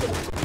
Let's go.